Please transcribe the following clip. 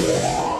Yeah.